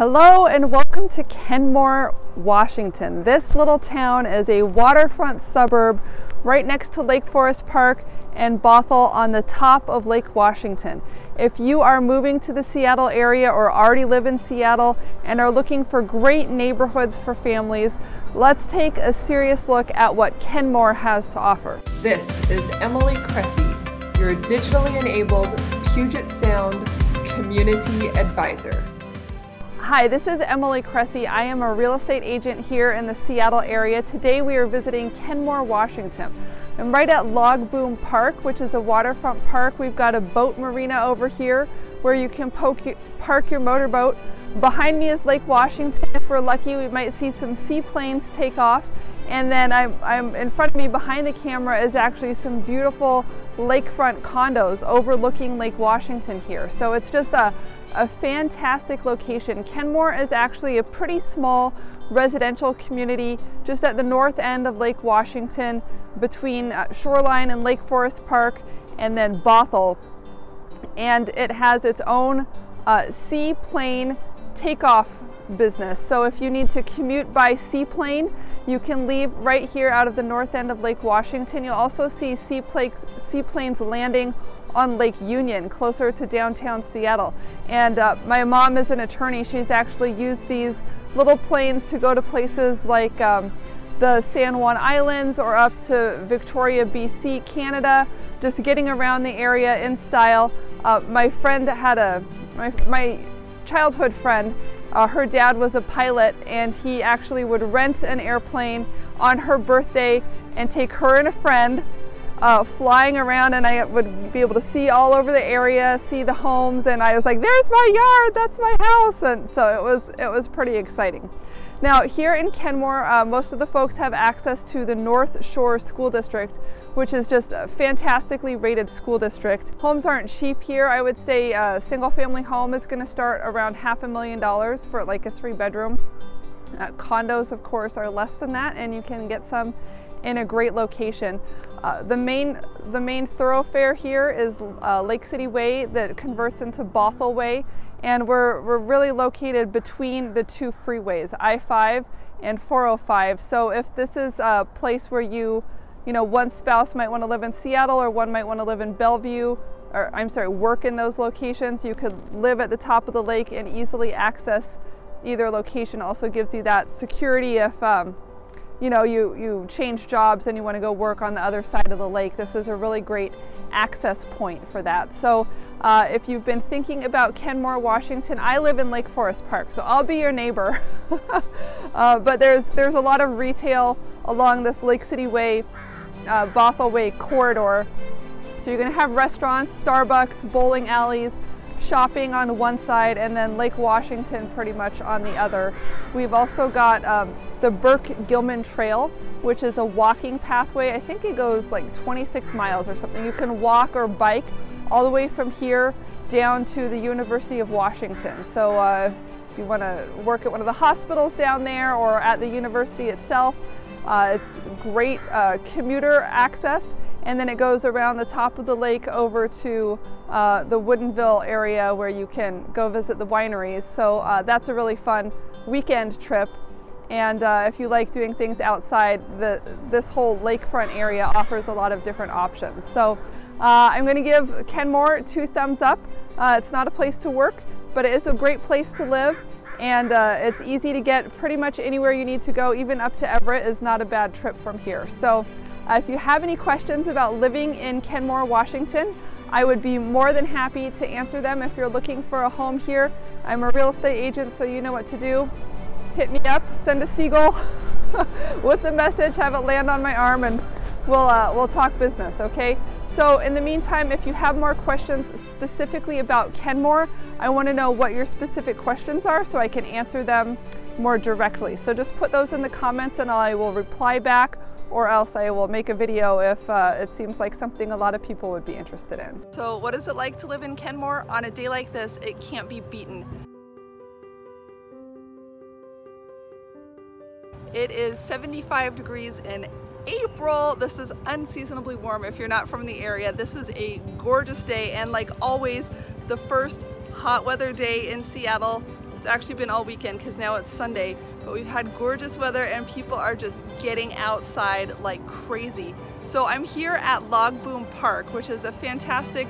Hello and welcome to Kenmore, Washington. This little town is a waterfront suburb right next to Lake Forest Park and Bothell on the top of Lake Washington. If you are moving to the Seattle area or already live in Seattle and are looking for great neighborhoods for families, let's take a serious look at what Kenmore has to offer. This is Emily Cressey, your digitally enabled Puget Sound Community Advisor. Hi, this is Emily Cressey. I am a real estate agent here in the Seattle area. Today we are visiting Kenmore, Washington. I'm right at Log Boom Park, which is a waterfront park. We've got a boat marina over here where you can park your motorboat. Behind me is Lake Washington. If we're lucky, we might see some seaplanes take off. And then I'm, I'm in front of me behind the camera is actually some beautiful lakefront condos overlooking Lake Washington here. So it's just a, a fantastic location. Kenmore is actually a pretty small residential community just at the north end of Lake Washington between uh, Shoreline and Lake Forest Park and then Bothell. And it has its own uh, seaplane takeoff business. So if you need to commute by seaplane, you can leave right here out of the north end of Lake Washington. You'll also see seaplanes landing on Lake Union, closer to downtown Seattle. And uh, my mom is an attorney. She's actually used these little planes to go to places like um, the San Juan Islands or up to Victoria, BC, Canada, just getting around the area in style. Uh, my friend had a, my, my childhood friend, uh, her dad was a pilot and he actually would rent an airplane on her birthday and take her and a friend uh, flying around and I would be able to see all over the area, see the homes, and I was like, there's my yard, that's my house. And so it was, it was pretty exciting. Now here in Kenmore, uh, most of the folks have access to the North Shore School District, which is just a fantastically rated school district. Homes aren't cheap here. I would say a single family home is gonna start around half a million dollars for like a three bedroom. Uh, condos, of course, are less than that and you can get some in a great location. Uh, the main the main thoroughfare here is uh, Lake City Way that converts into Bothell Way and we're, we're really located between the two freeways, I-5 and 405. So if this is a place where you, you know, one spouse might want to live in Seattle or one might want to live in Bellevue, or I'm sorry, work in those locations, you could live at the top of the lake and easily access either location. Also gives you that security if um, you know, you, you change jobs and you want to go work on the other side of the lake, this is a really great access point for that. So uh, if you've been thinking about Kenmore, Washington, I live in Lake Forest Park, so I'll be your neighbor. uh, but there's, there's a lot of retail along this Lake City Way, uh, Way corridor. So you're gonna have restaurants, Starbucks, bowling alleys, shopping on one side and then Lake Washington pretty much on the other. We've also got um, the Burke Gilman Trail, which is a walking pathway. I think it goes like 26 miles or something. You can walk or bike all the way from here down to the University of Washington. So uh, if you want to work at one of the hospitals down there or at the university itself, uh, it's great uh, commuter access and then it goes around the top of the lake over to uh, the Woodinville area where you can go visit the wineries. So uh, that's a really fun weekend trip. And uh, if you like doing things outside, the, this whole lakefront area offers a lot of different options. So uh, I'm going to give Kenmore two thumbs up. It's not a place to work, but it is a great place to live. And uh, it's easy to get pretty much anywhere you need to go, even up to Everett is not a bad trip from here. So uh, if you have any questions about living in Kenmore, Washington, I would be more than happy to answer them if you're looking for a home here. I'm a real estate agent, so you know what to do. Hit me up, send a seagull with the message, have it land on my arm, and we'll, uh, we'll talk business, okay? So in the meantime, if you have more questions specifically about Kenmore, I want to know what your specific questions are so I can answer them more directly. So just put those in the comments and I will reply back or else I will make a video if uh, it seems like something a lot of people would be interested in. So what is it like to live in Kenmore? On a day like this, it can't be beaten. It is 75 degrees in April. This is unseasonably warm if you're not from the area. This is a gorgeous day and like always, the first hot weather day in Seattle It's actually been all weekend because now it's Sunday, but we've had gorgeous weather and people are just getting outside like crazy. So I'm here at Log Boom Park, which is a fantastic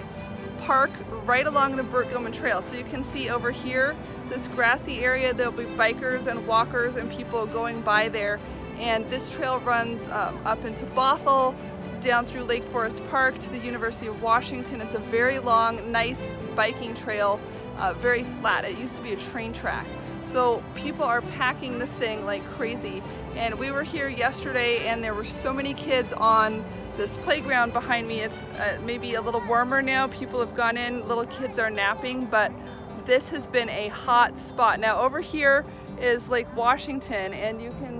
park right along the Burke Gilman Trail. So you can see over here, this grassy area, there'll be bikers and walkers and people going by there. And this trail runs um, up into Bothell, down through Lake Forest Park to the University of Washington. It's a very long, nice biking trail, uh, very flat. It used to be a train track. So people are packing this thing like crazy. And we were here yesterday and there were so many kids on this playground behind me. It's uh, maybe a little warmer now. People have gone in, little kids are napping, but this has been a hot spot. Now over here is Lake Washington and you can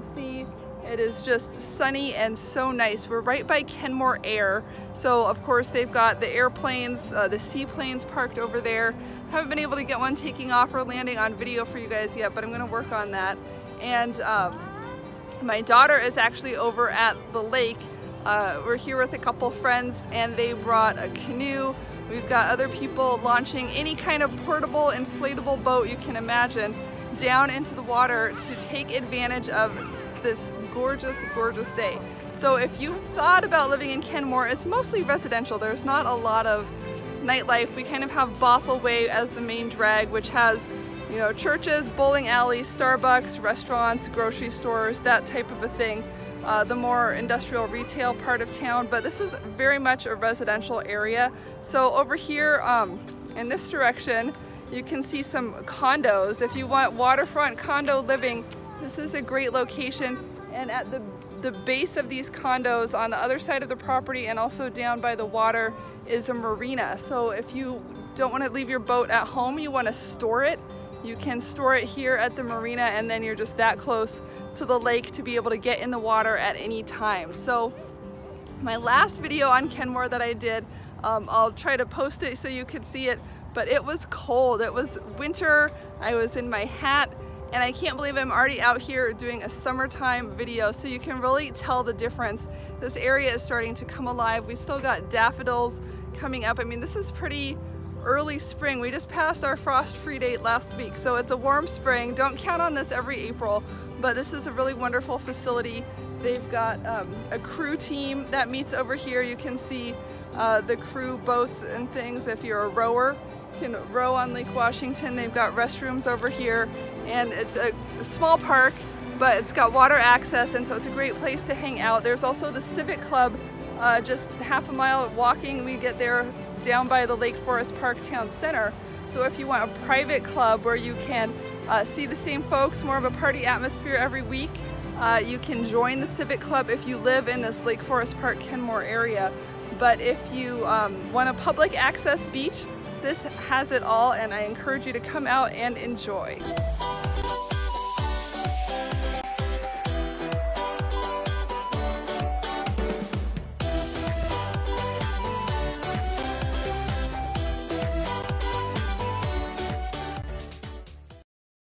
it is just sunny and so nice. We're right by Kenmore Air. So of course they've got the airplanes, uh, the seaplanes parked over there. Haven't been able to get one taking off or landing on video for you guys yet, but I'm gonna work on that. And um, my daughter is actually over at the lake. Uh, we're here with a couple friends and they brought a canoe. We've got other people launching any kind of portable inflatable boat you can imagine down into the water to take advantage of this gorgeous, gorgeous day. So if you've thought about living in Kenmore, it's mostly residential. There's not a lot of nightlife. We kind of have Bothell Way as the main drag, which has you know, churches, bowling alleys, Starbucks, restaurants, grocery stores, that type of a thing. Uh, the more industrial retail part of town, but this is very much a residential area. So over here um, in this direction, you can see some condos. If you want waterfront condo living, this is a great location and at the, the base of these condos on the other side of the property and also down by the water is a marina. So if you don't want to leave your boat at home, you want to store it, you can store it here at the marina and then you're just that close to the lake to be able to get in the water at any time. So my last video on Kenmore that I did, um, I'll try to post it so you can see it, but it was cold. It was winter. I was in my hat and I can't believe I'm already out here doing a summertime video so you can really tell the difference. This area is starting to come alive. We've still got daffodils coming up. I mean, this is pretty early spring. We just passed our frost-free date last week, so it's a warm spring. Don't count on this every April, but this is a really wonderful facility. They've got um, a crew team that meets over here. You can see uh, the crew boats and things if you're a rower can row on Lake Washington. They've got restrooms over here and it's a, small park but it's got water access and so it's a great place to hang out. There's also the Civic Club uh, just half a mile walking. We get there down by the Lake Forest Park Town Center. So if you want a private club where you can uh, see the same folks, more of a party atmosphere every week, uh, you can join the Civic Club if you live in this Lake Forest Park Kenmore area. But if you um, want a public access beach, this has it all and I encourage you to come out and enjoy.